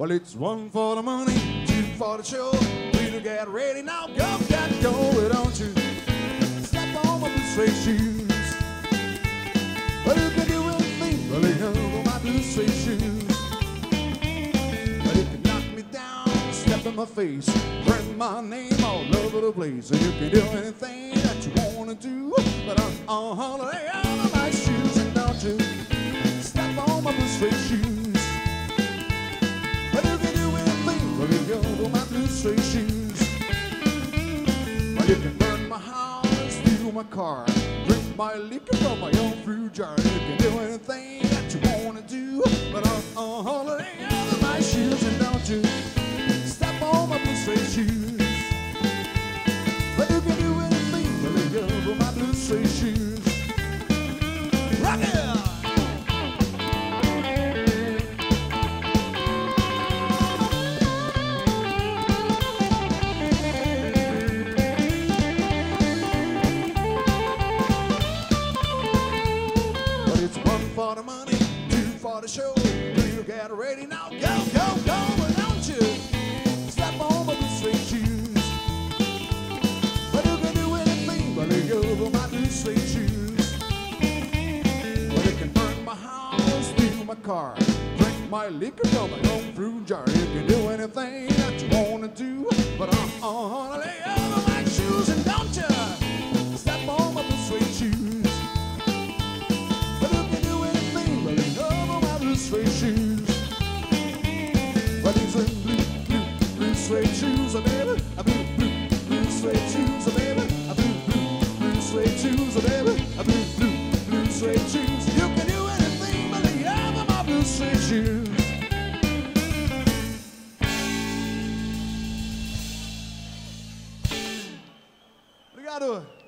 Well, it's one for the money, two for the show. Three to get ready now. Go, get go, don't you? Step on my blue suede shoes. Well, you can do anything, well, you know my blue suede shoes. Well, you can knock me down, step in my face, print my name all over the place. And you can do anything that you wanna do, but I'm on holiday shoes. Well, you can burn my house, steal my car, drink my liquor from my own fruit jar. You can do anything that you wanna do, but I'm on holiday of my shoes, and don't you step on my suede shoes. For the show. Three to get ready now. Go, go, go, but don't you step on my blue suede shoes. But you can do anything but go of my blue suede shoes. Well, you can burn my house, steal my car, drink my liquor from my own fruit jar. You can do anything that you wanna do, but I'm on lay out of my shoes blue, blue, blue suede shoes, oh baby. Blue, blue, blue suede shoes, oh baby. Blue, blue, blue suede shoes. You can do anything, of blue suede shoes. Obrigado.